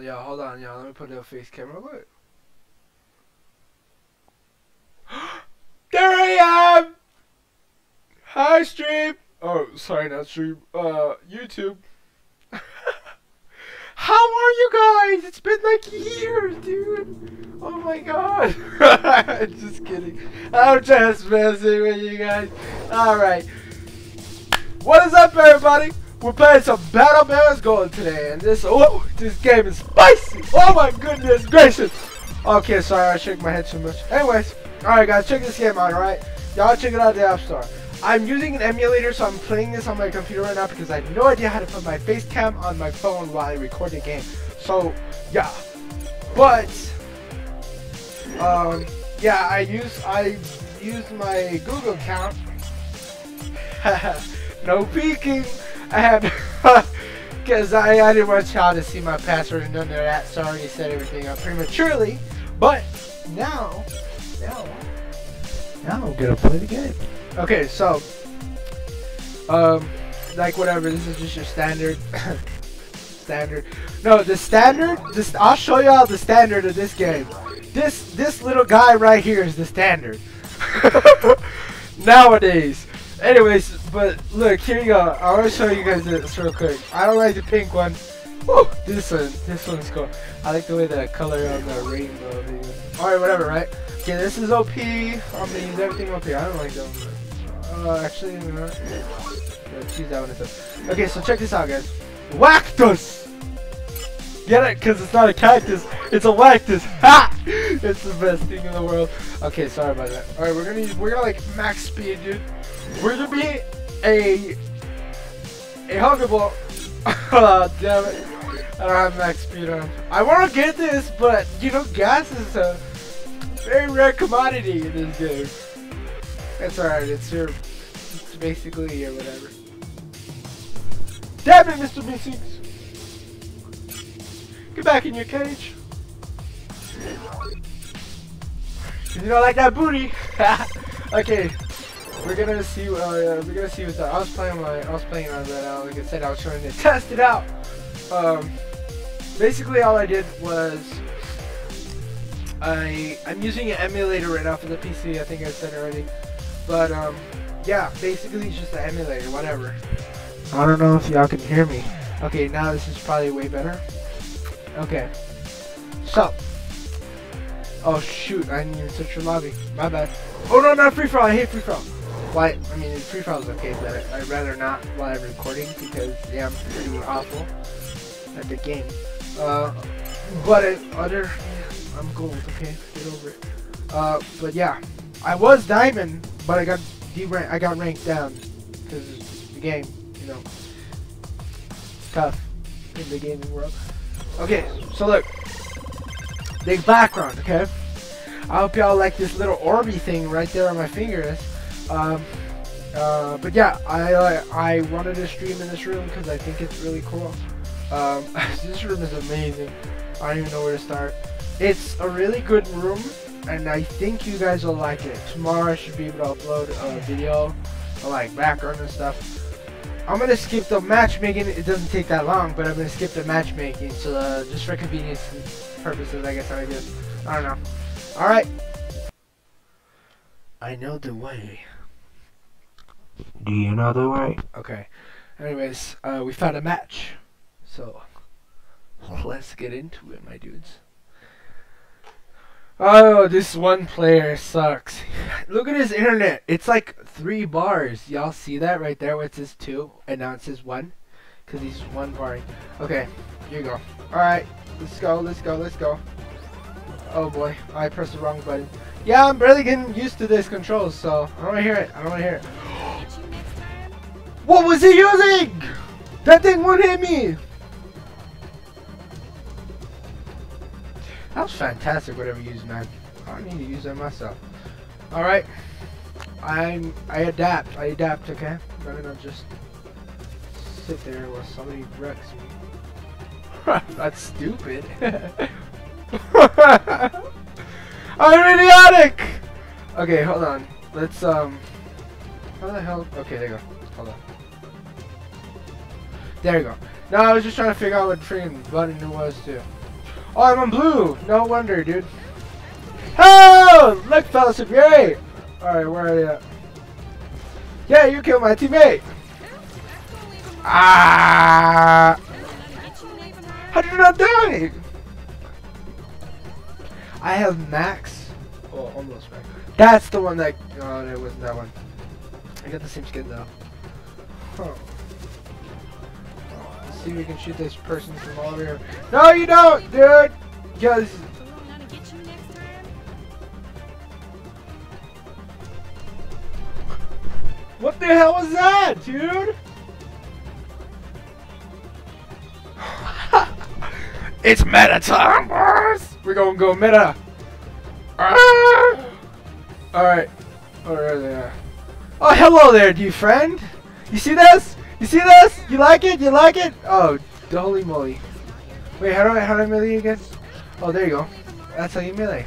on, y'all. Hold on, y'all. Let me put a face camera. Look. there I am! Hi, stream! Oh, sorry, not stream. Uh, YouTube. How are you guys? It's been like years, dude. Oh my god. just kidding. I'm just messing with you guys. Alright. What is up, everybody? We're playing some Battle Bears Gold today, and this oh, this game is spicy. Oh my goodness gracious. Okay, sorry, I shook my head too much. Anyways, alright guys, check this game out, alright? Y'all check it out the App Store. I'm using an emulator, so I'm playing this on my computer right now because I have no idea how to put my face cam on my phone while I record the game. So, yeah. But, um, yeah, I use I use my Google account. no peeking. I had because I, I didn't want y'all to see my password and none of that, so I already set everything up prematurely. But now, now, now I'm gonna play the game. Okay, so, um, like whatever, this is just your standard, standard. No, the standard, this, I'll show y'all the standard of this game. This, this little guy right here is the standard. Nowadays. Anyways, but look, here you go. I want to show you guys this real quick. I don't like the pink one. Woo, this one, this one's cool. I like the way the color of the rainbow. Alright, whatever, right? Okay, this is OP. I'm gonna use everything OP. I don't like them. Uh, actually, you know? Let's use that one instead. Okay, so check this out, guys. Wactus! Get it? Because it's not a cactus. It's a Wactus. Ha! It's the best thing in the world. Okay, sorry about that. Alright, we're gonna use, we're gonna like max speed, dude. We're gonna be a, a Huggable. oh, damn it. I don't have max speed on. I want to get this, but, you know, gas is a very rare commodity in this game. That's alright, it's your, it's basically your whatever. Damn it, Mr. B6! Get back in your cage. You don't like that booty. okay, we're gonna see. Uh, we're gonna see what's up. I was playing my. I was playing on that. Uh, like I said, I was trying to test it out. Um, basically, all I did was I I'm using an emulator right now for the PC. I think I said already. But um, yeah, basically it's just an emulator, whatever. I don't know if y'all can hear me. Okay, now this is probably way better. Okay. So. Oh shoot, I need to switch your lobby. My bad. Oh no, not free for all. I hate free for all. Why? I mean, free for all is okay, but I'd rather not while I'm recording because yeah, I'm pretty awful at the game. Uh, but it, other, I'm gold. Okay, get over it. Uh, but yeah, I was diamond, but I got. I got ranked down because the game, you know, it's tough in the gaming world. Okay, so look, big background, okay? I hope y'all like this little orby thing right there on my fingers. Um, uh, but yeah, I I wanted to stream in this room because I think it's really cool. Um, this room is amazing. I don't even know where to start. It's a really good room, and I think you guys will like it. Tomorrow I should be able to upload a video, like background and stuff. I'm gonna skip the matchmaking. It doesn't take that long, but I'm gonna skip the matchmaking. So uh, just for convenience purposes, I guess I guess. I don't know. All right. I know the way. Do you know the way? Okay. Anyways, uh, we found a match. So let's get into it, my dudes. Oh, this one player sucks. Look at his internet. It's like three bars. Y'all see that right there where it says two and now it says one? Because he's one barring. Okay, here you go. Alright, let's go, let's go, let's go. Oh boy, I pressed the wrong button. Yeah, I'm barely getting used to this controls, so I don't want to hear it. I don't want to hear it. What was he using? That thing won't hit me. That was fantastic, whatever you use, man. I don't need to use that myself. Alright. I'm I adapt. I adapt, okay? I'm not gonna just sit there while somebody wrecks me. That's stupid. I'm idiotic! Okay, hold on. Let's um how the hell okay there you go. Hold on. There you go. No, I was just trying to figure out what freaking button it was too. Oh, I'm on blue. No wonder, dude. Oh, look, fellas, great. All right, where are you at? Yeah, you killed my teammate. Ah! How did you not die? I have max. Oh, almost max. That's the one that. Oh, it wasn't that one. I got the same skin though. Huh. See if we can shoot this person from over here. No, you don't, dude. Is What the hell was that, dude? it's meta time, boys! We're gonna go meta. Ah! Alright. Oh, they. Oh, hello there, dear friend. You see this? You see this? You like it? You like it? Oh, holy moly. Wait, how do I, how do I melee again? Oh, there you go. That's how you melee.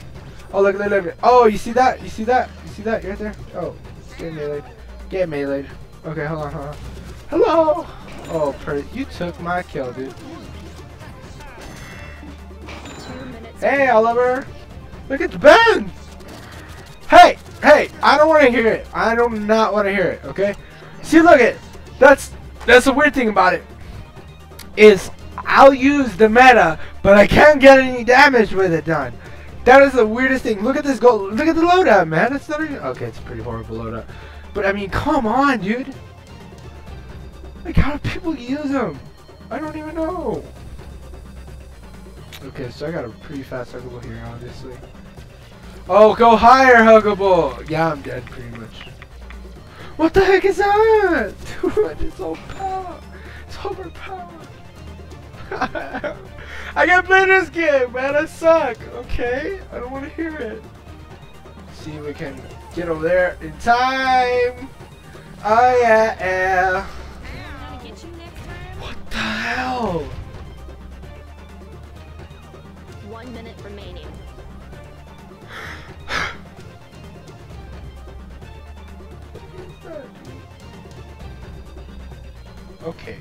Oh, look, look, look. Oh, you see that? You see that? You see that? You're right there? Oh, get melee. Get meleeed. Okay, hold on, hold on. Hello! Oh, per You took my kill, dude. Hey, Oliver! Look at the Ben! Hey! Hey! I don't want to hear it. I do not not want to hear it, okay? See, look at That's, that's the weird thing about it. Is I'll use the meta, but I can't get any damage with it done. That is the weirdest thing. Look at this gold. Look at the loadout, man. It's not even... Okay, it's a pretty horrible loadout. But I mean, come on, dude. Like, how do people use them? I don't even know. Okay, so I got a pretty fast huggable here, obviously. Oh, go higher, huggable! Yeah, I'm dead, pretty much. What the heck is that? Dude, it's overpowered. It's overpowered. I can't play this game, man. I suck. Okay? I don't want to hear it. See if we can Get over there in time. Oh yeah, yeah. What the hell? One minute remaining. okay.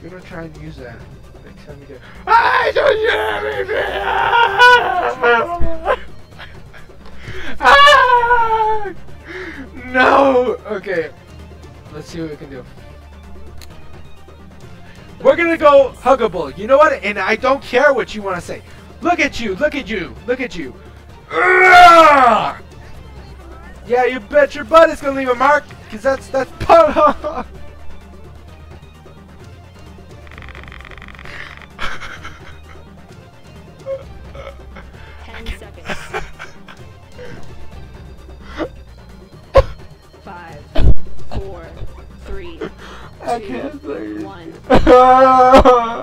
You're gonna try and use that next time you get. I don't ah! No! Okay. Let's see what we can do. We're gonna go huggable. You know what? And I don't care what you want to say. Look at you, look at you, look at you. Yeah, you bet your butt it's gonna leave a mark, cause that's that's I can't breathe. One.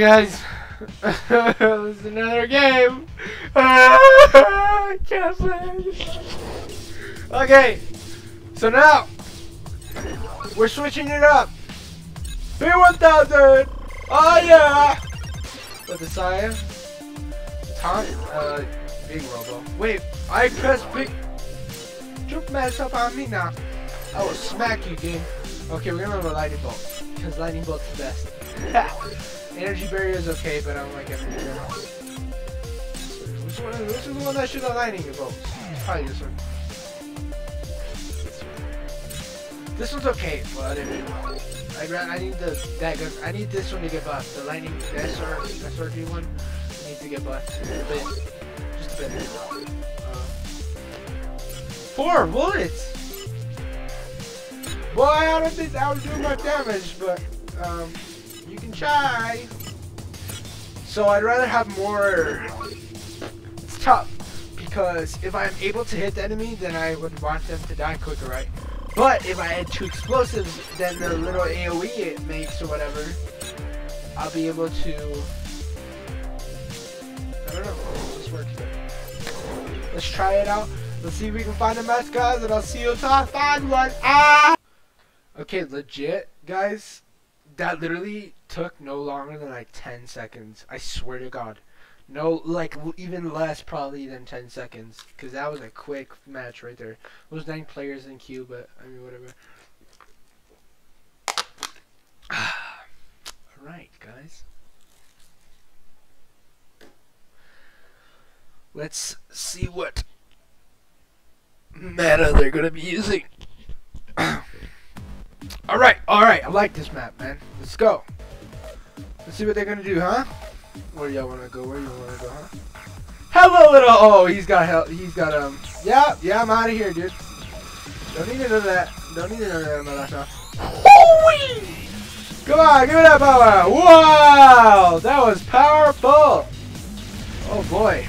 guys, this is another game. I can't play. Okay, so now we're switching it up. B1000. Oh yeah. With the Saya. Tom. Uh, big robo. Wait, I pressed big. Jump mess up on me now. I will smack you, game. Okay, we're gonna go lightning bolt. Because lightning bolt's the best. Energy barrier is okay, but I don't like energy barrier. Which one, which is the one that should have lightning bolts? Probably this one. This one's okay, but I I need the that gun. I need this one to get buffed. The lightning the SR SRG one needs to get buffed a bit, just a bit. Uh, four bullets. Boy, I don't think that would do much damage, but um, you can try. So I'd rather have more. It's tough because if I'm able to hit the enemy, then I would want them to die quicker, right? But if I had two explosives, then the little AoE it makes or whatever, I'll be able to. I don't know. This works Let's try it out. Let's see if we can find a match, guys, and I'll see you talk. Find one. Ah! Okay, legit, guys. That literally took no longer than like 10 seconds. I swear to God. No, like even less probably than 10 seconds. Because that was a quick match right there. It was 9 players in queue, but I mean, whatever. Alright, guys. Let's see what meta they're gonna be using. Alright, alright, I like this map, man. Let's go. Let's see what they're gonna do, huh? Where y'all wanna go? Where you wanna go, huh? Hello, little. Oh, he's got hell. He's got um. Yeah, yeah. I'm out of here, dude. Don't need know that. Don't need know that, Melissa. Hoo-wee! Come on, give it up, power. Wow, that was powerful. Oh boy.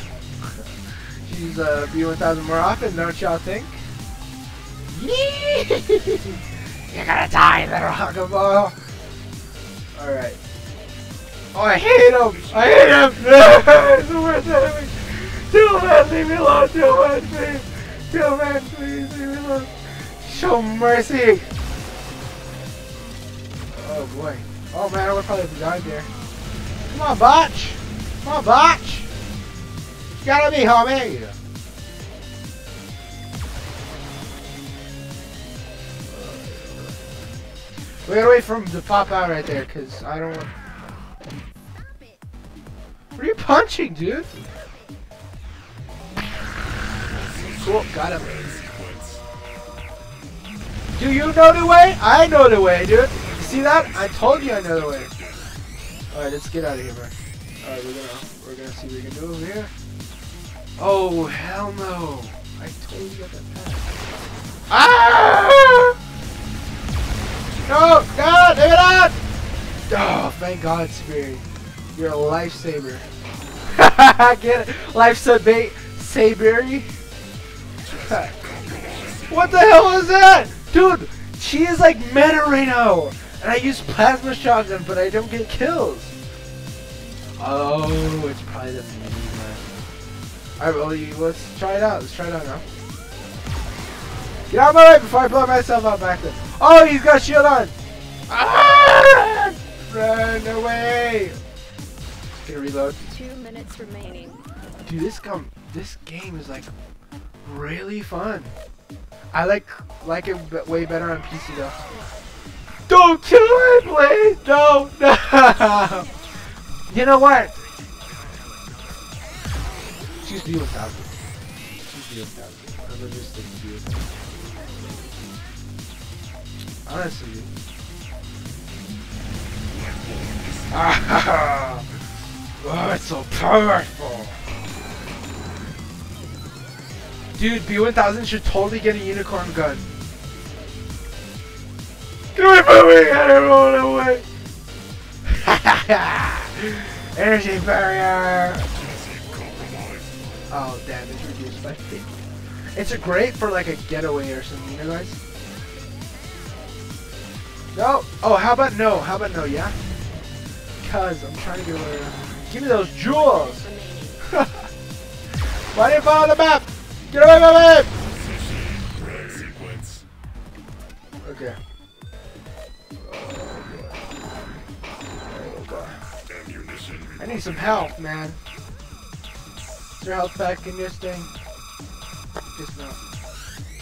She's uh, B1000 more often, don't y'all think? Yee! You're gonna die, little huggable. Alright. Oh, I hate him! I hate him! it's the worst enemy! Too man, leave me alone! Too man, please! Too man, please, leave me alone! Show mercy! Oh boy. Oh man, I would probably have died there. Come on, Botch! Come on, Botch! You gotta be, homie! Wait for him to pop out right there, cause I don't want. What are you punching, dude? Cool, got him. Do you know the way? I know the way, dude. See that? I told you I know the way. Alright, let's get out of here, man. Alright, we're gonna we're gonna see what we can do over here. Oh hell no. I told you about that. Ah! No! God! Leave it out! Oh, thank God, Spirit. You're a lifesaver. Get it? Life saber Sabery? what the hell is that? Dude, she is like meta right now. And I use plasma shotgun, but I don't get kills. Oh, it's probably the man. Alright, well, let's try it out. Let's try it out now. Get out of my way before I blow myself up back there. Oh, he's got shield on. Ah! Run away. Gonna reload. Two minutes remaining. Dude, this come this game is like really fun. I like like it b- way better on PC though. Don't kill it, please. Don't. No. you know what? She's 1000. She's 1000. I'm gonna just stick to B 1000. Honestly. Ah, oh, it's so powerful. Dude, B1000 should totally get a unicorn gun. Get me! Get everyone away! Energy barrier! Oh, damage reduced by 50. It's a great for like a getaway or something, you know guys? No! Oh, how about no? How about no, yeah? Cause I'm trying to get away. Give me those jewels! Why didn't you follow the map? Get away from me! Okay. I need some health, man. Is there health back in this thing? Guess not.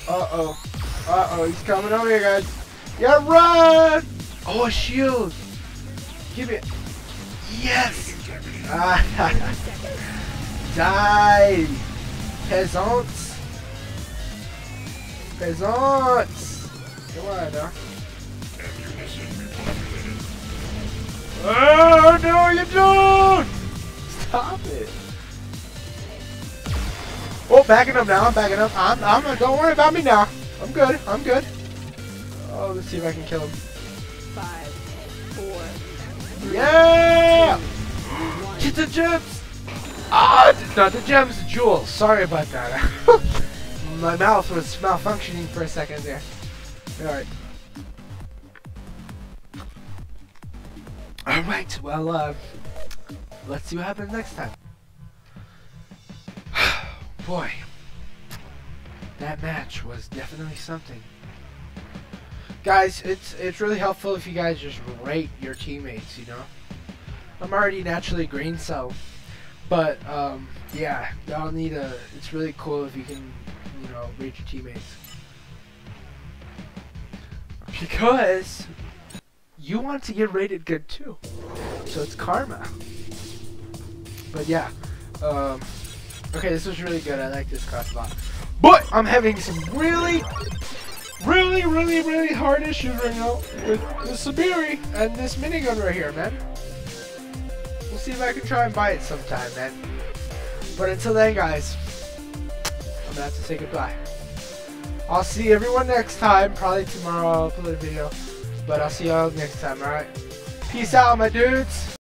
Uh oh. Uh oh, he's coming over here, guys. Yeah, run! Oh, a shield. Give it. Yes! Die! Peasants! Peasants! Come on. Oh no, you don't! Stop it! Oh, backing up now. I'm backing up. I'm. I'm. Don't worry about me now. I'm good. I'm good. Oh, let's see if I can kill him. Five, four, Yeah! one. Get the gems! Ah, d- not the gems, the jewels. Sorry about that. My mouth was malfunctioning for a second there. Alright. Alright, well, uh, let's see what happens next time. Boy, that match was definitely something. Guys, it's it's really helpful if you guys just rate your teammates. You know, I'm already naturally green, so, but um, yeah, y'all need a. It's really cool if you can, you know, rate your teammates because you want to get rated good too. So it's karma. But yeah, um, okay, this was really good. I like this class a lot. But I'm having some really, really, really, really hard issues right now with the Sabiri and this minigun right here, man. We'll see if I can try and buy it sometime, man. But until then, guys, I'm gonna have to say goodbye. I'll see everyone next time. Probably tomorrow I'll upload a video. But I'll see y'all next time, alright? Peace out, my dudes.